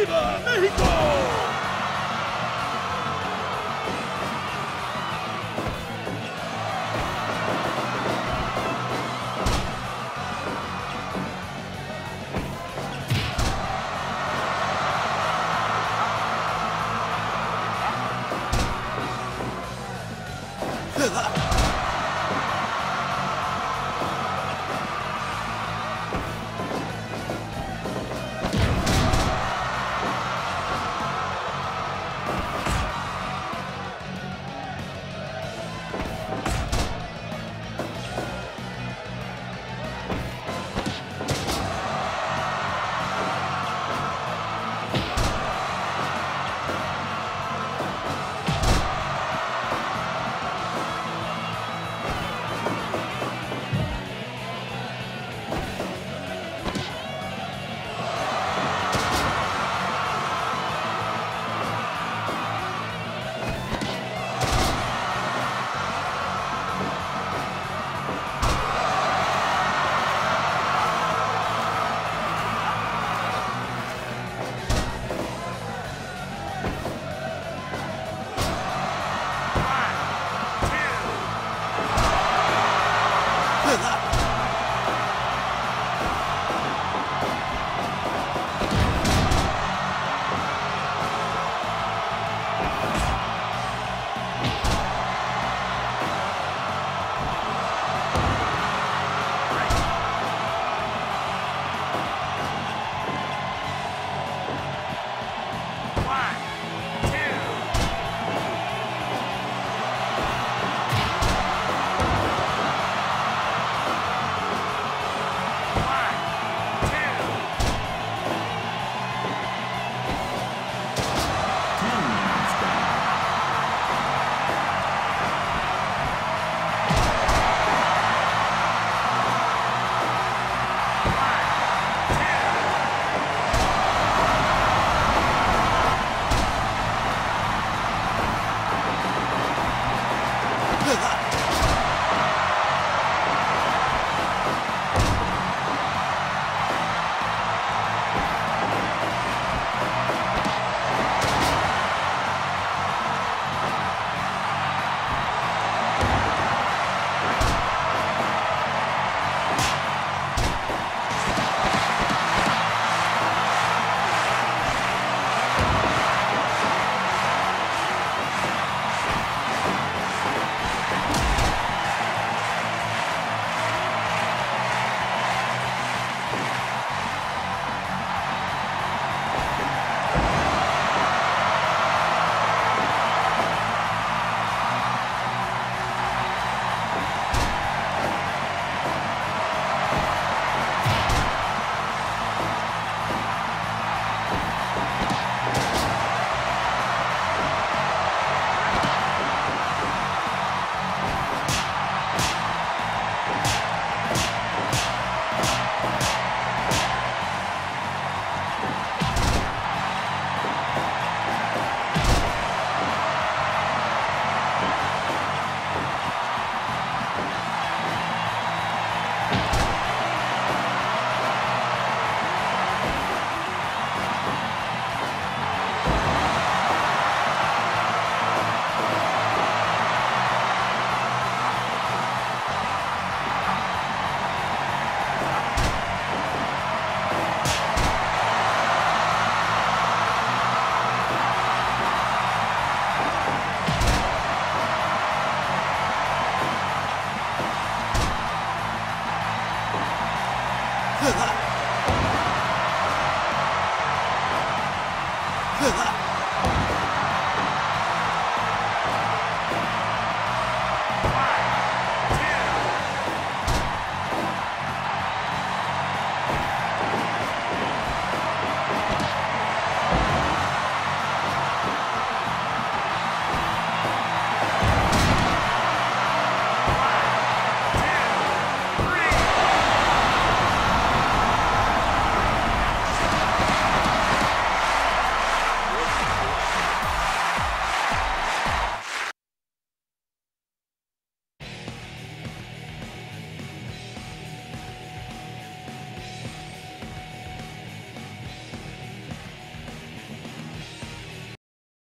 ¡Viva México!